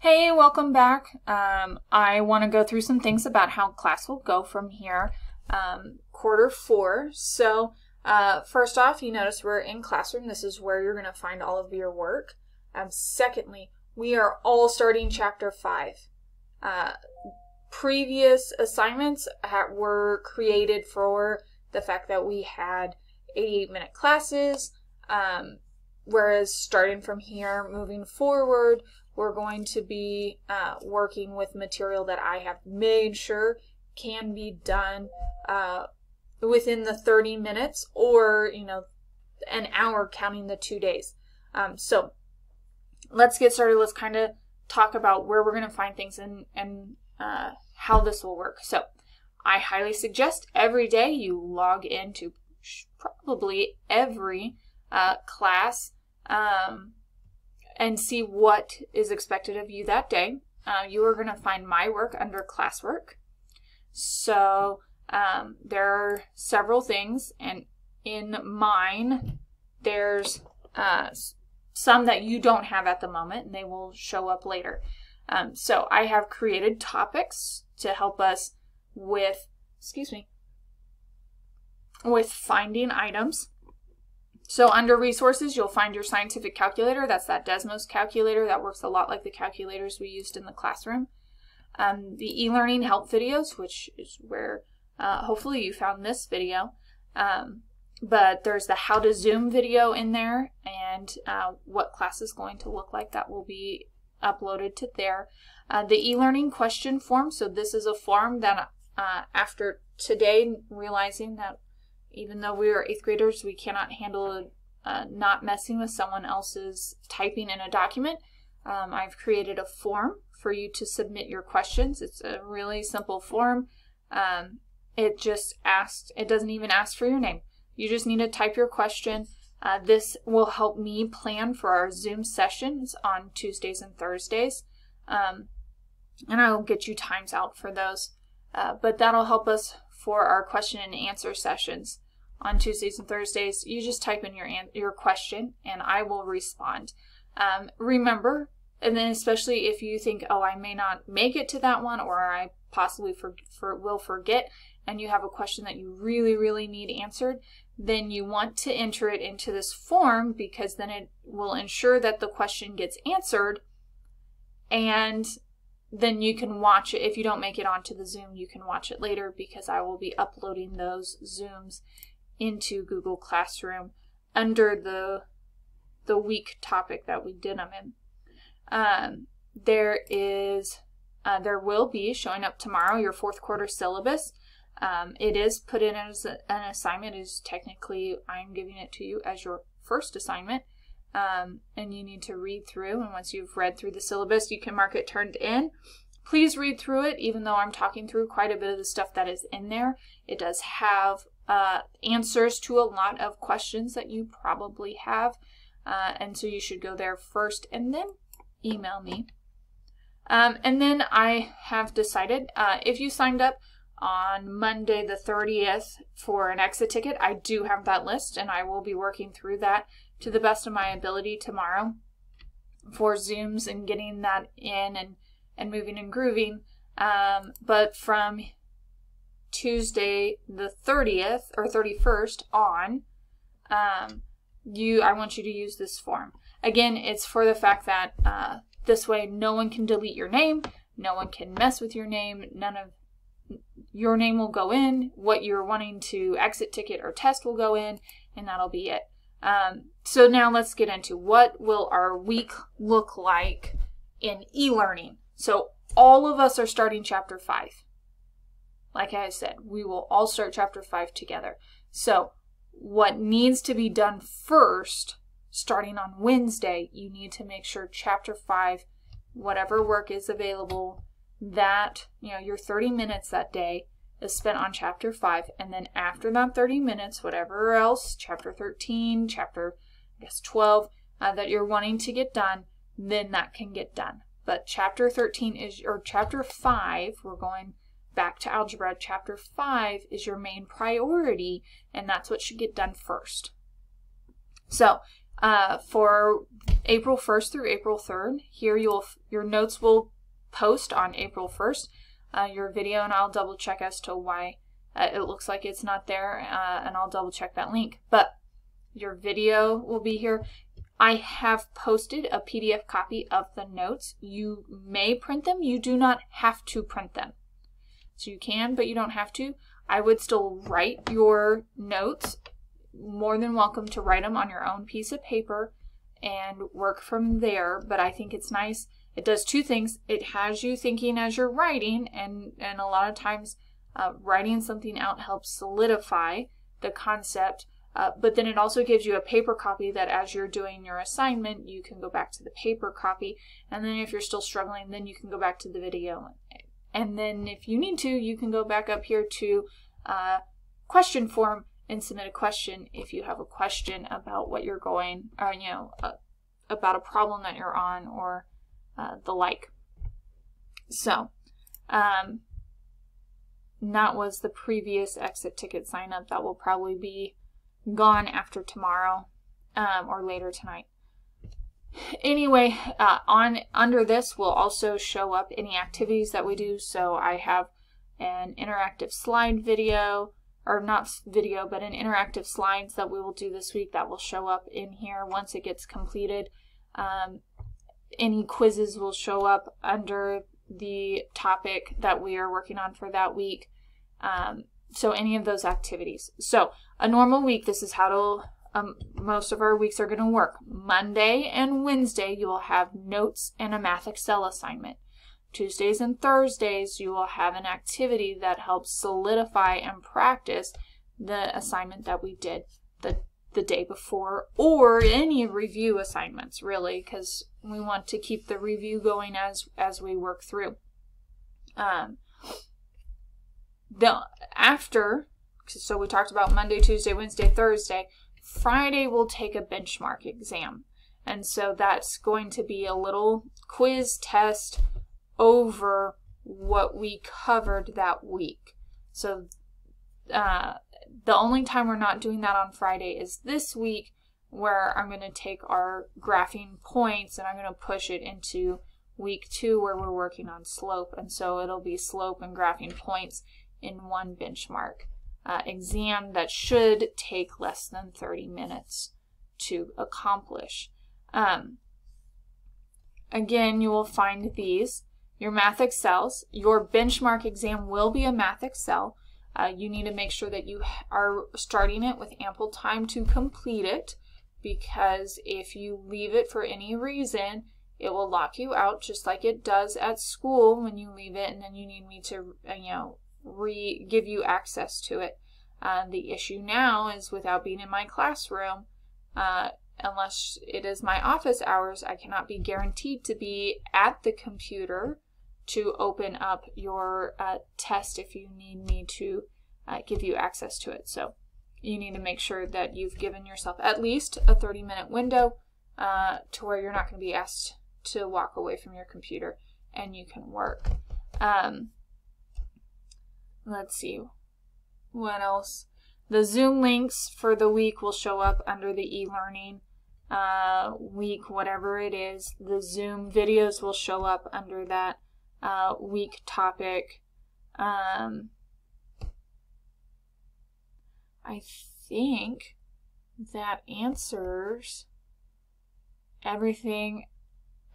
Hey, welcome back. Um, I want to go through some things about how class will go from here, um, quarter four. So, uh, first off, you notice we're in classroom. This is where you're going to find all of your work. Um, secondly, we are all starting chapter five. Uh, previous assignments were created for the fact that we had 88 minute classes. Um, whereas starting from here, moving forward, we're going to be uh, working with material that I have made sure can be done uh, within the 30 minutes or, you know, an hour counting the two days. Um, so let's get started. Let's kind of talk about where we're going to find things and, and uh, how this will work. So I highly suggest every day you log into probably every uh, class um, and see what is expected of you that day. Uh, you are going to find my work under classwork. So um, there are several things, and in mine, there's uh, some that you don't have at the moment, and they will show up later. Um, so I have created topics to help us with, excuse me, with finding items. So under resources, you'll find your scientific calculator. That's that Desmos calculator that works a lot like the calculators we used in the classroom. Um, the e-learning help videos, which is where uh, hopefully you found this video. Um, but there's the how to Zoom video in there and uh, what class is going to look like that will be uploaded to there. Uh, the e-learning question form, so this is a form that uh, after today realizing that even though we are eighth graders, we cannot handle uh, not messing with someone else's typing in a document. Um, I've created a form for you to submit your questions. It's a really simple form. Um, it just asks, it doesn't even ask for your name. You just need to type your question. Uh, this will help me plan for our Zoom sessions on Tuesdays and Thursdays. Um, and I will get you times out for those. Uh, but that'll help us for our question and answer sessions on Tuesdays and Thursdays, you just type in your your question and I will respond. Um, remember, and then especially if you think, oh, I may not make it to that one, or I possibly for, for, will forget, and you have a question that you really, really need answered, then you want to enter it into this form because then it will ensure that the question gets answered and then you can watch it. If you don't make it onto the Zoom, you can watch it later because I will be uploading those Zooms into Google Classroom under the the week topic that we did them in. Um, there is, uh, there will be showing up tomorrow your fourth quarter syllabus. Um, it is put in as a, an assignment. Is technically I'm giving it to you as your first assignment, um, and you need to read through. And once you've read through the syllabus, you can mark it turned in. Please read through it, even though I'm talking through quite a bit of the stuff that is in there. It does have uh, answers to a lot of questions that you probably have. Uh, and so you should go there first and then email me. Um, and then I have decided uh, if you signed up on Monday the 30th for an exit ticket, I do have that list and I will be working through that to the best of my ability tomorrow for Zooms and getting that in and, and moving and grooving. Um, but from Tuesday the 30th or 31st on, um, you I want you to use this form. Again, it's for the fact that uh, this way no one can delete your name, no one can mess with your name, none of your name will go in, what you're wanting to exit ticket or test will go in, and that'll be it. Um, so now let's get into what will our week look like in e-learning. So all of us are starting chapter 5. Like I said, we will all start chapter 5 together. So, what needs to be done first, starting on Wednesday, you need to make sure chapter 5, whatever work is available, that, you know, your 30 minutes that day is spent on chapter 5. And then after that 30 minutes, whatever else, chapter 13, chapter, I guess, 12, uh, that you're wanting to get done, then that can get done. But chapter 13 is, or chapter 5, we're going back to algebra, chapter 5 is your main priority, and that's what should get done first. So, uh, for April 1st through April 3rd. Here you'll your notes will post on April 1st. Uh, your video and I'll double check as to why uh, it looks like it's not there uh, and I'll double check that link. But your video will be here. I have posted a PDF copy of the notes. You may print them. You do not have to print them. So you can, but you don't have to. I would still write your notes. More than welcome to write them on your own piece of paper and work from there. But I think it's nice. It does two things. It has you thinking as you're writing, and, and a lot of times uh, writing something out helps solidify the concept. Uh, but then it also gives you a paper copy that as you're doing your assignment, you can go back to the paper copy. And then if you're still struggling, then you can go back to the video. And then if you need to, you can go back up here to uh, question form and submit a question if you have a question about what you're going, or, you know, uh, about a problem that you're on or uh, the like. So, um, that was the previous exit ticket sign up. That will probably be gone after tomorrow um, or later tonight. Anyway, uh, on under this will also show up any activities that we do. So I have an interactive slide video, or not video, but an interactive slides that we will do this week that will show up in here once it gets completed. Um, any quizzes will show up under the topic that we are working on for that week. Um, so any of those activities. So a normal week, this is how to, um, most of our weeks are going to work. Monday and Wednesday, you will have notes and a MathXL assignment. Tuesdays and Thursdays, you will have an activity that helps solidify and practice the assignment that we did the, the day before or any review assignments really because we want to keep the review going as as we work through. Um, the after so we talked about Monday, Tuesday, Wednesday, Thursday. Friday we'll take a benchmark exam. And so that's going to be a little quiz test over what we covered that week. So uh, the only time we're not doing that on Friday is this week where I'm going to take our graphing points and I'm going to push it into week two where we're working on slope. And so it'll be slope and graphing points in one benchmark uh, exam that should take less than 30 minutes to accomplish. Um, again, you will find these. Your MathXLs. Your benchmark exam will be a MathXL. Uh, you need to make sure that you are starting it with ample time to complete it because if you leave it for any reason, it will lock you out just like it does at school when you leave it and then you need me to, you know, re give you access to it. Um, the issue now is without being in my classroom, uh, unless it is my office hours, I cannot be guaranteed to be at the computer to open up your uh, test if you need me to uh, give you access to it. So you need to make sure that you've given yourself at least a 30 minute window uh, to where you're not going to be asked to walk away from your computer and you can work. Um, let's see. What else? The zoom links for the week will show up under the e-learning uh, week whatever it is. The zoom videos will show up under that uh, week topic. Um, i think that answers everything.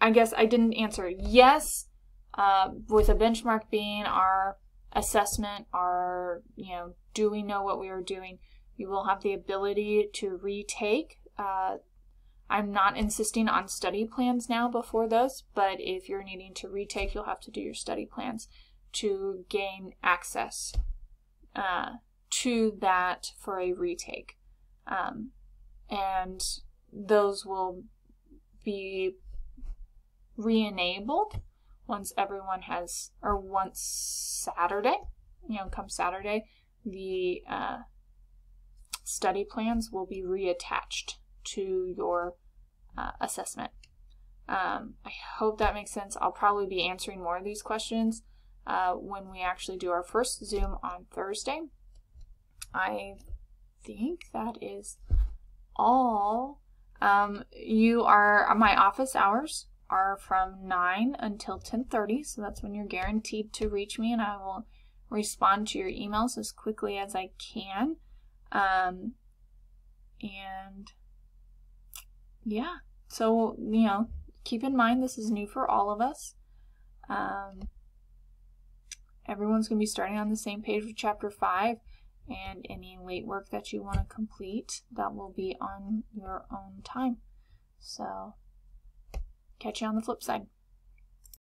I guess i didn't answer yes uh, with a benchmark being our assessment, our, you know, do we know what we are doing? You will have the ability to retake. Uh, I'm not insisting on study plans now before those, but if you're needing to retake, you'll have to do your study plans to gain access uh, to that for a retake. Um, and those will be re-enabled once everyone has, or once Saturday, you know, come Saturday, the uh, study plans will be reattached to your uh, assessment. Um, I hope that makes sense. I'll probably be answering more of these questions uh, when we actually do our first Zoom on Thursday. I think that is all. Um, you are my office hours are from 9 until 10:30, so that's when you're guaranteed to reach me and I will respond to your emails as quickly as I can. Um, and yeah, so, you know, keep in mind this is new for all of us. Um, everyone's going to be starting on the same page with chapter 5 and any late work that you want to complete that will be on your own time. So catch you on the flip side.